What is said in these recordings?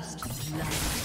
First blood.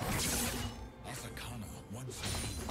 Asakana once again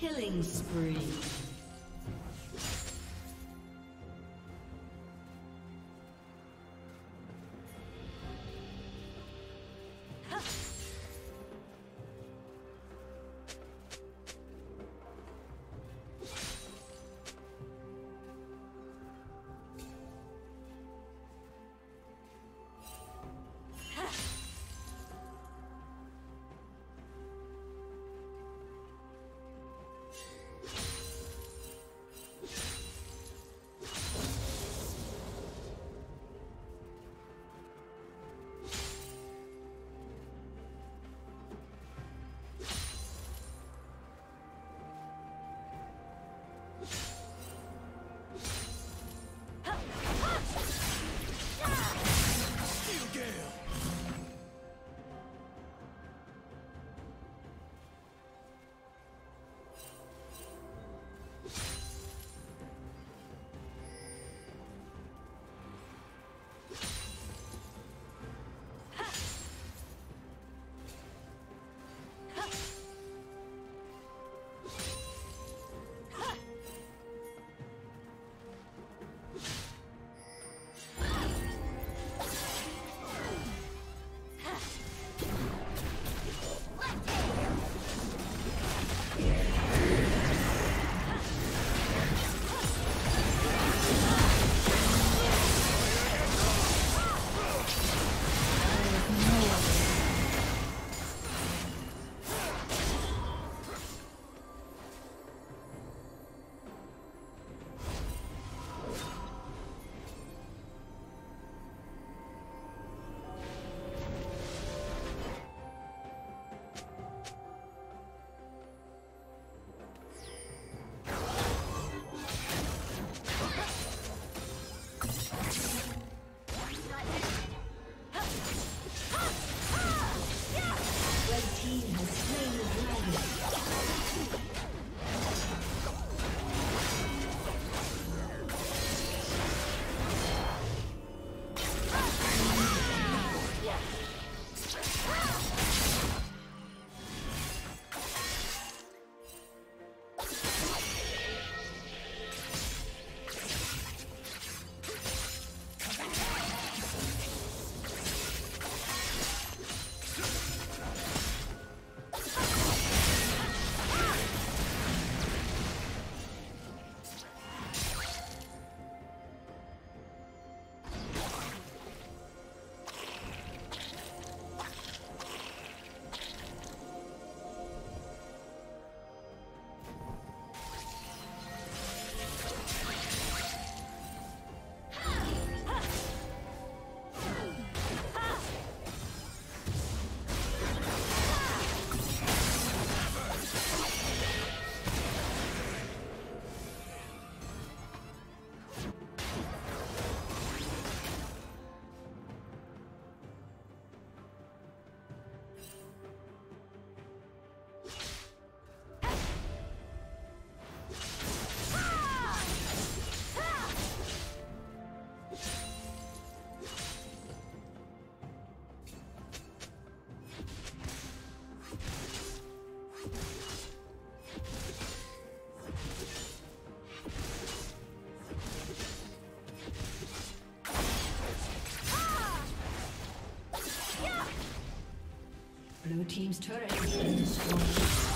Killing spree. Team's turret been destroyed.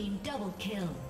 Team double kill.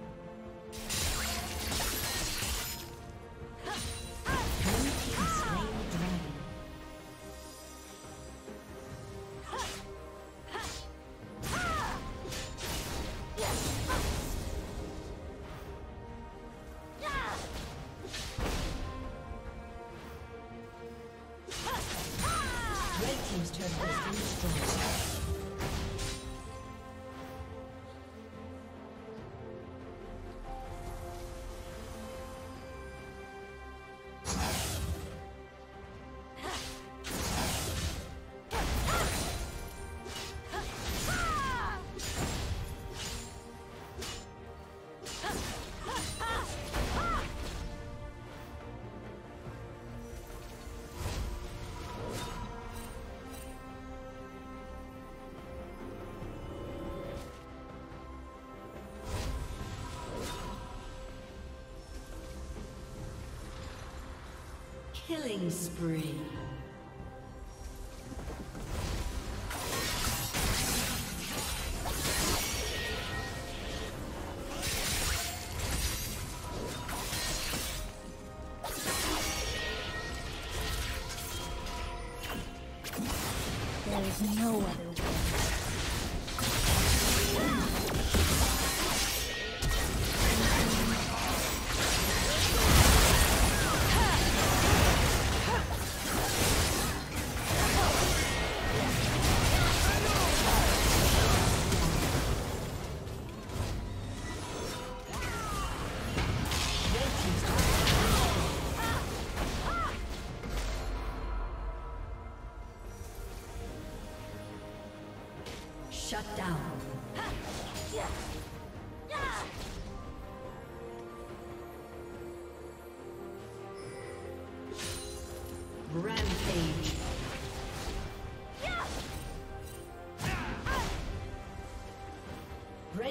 Killing spree.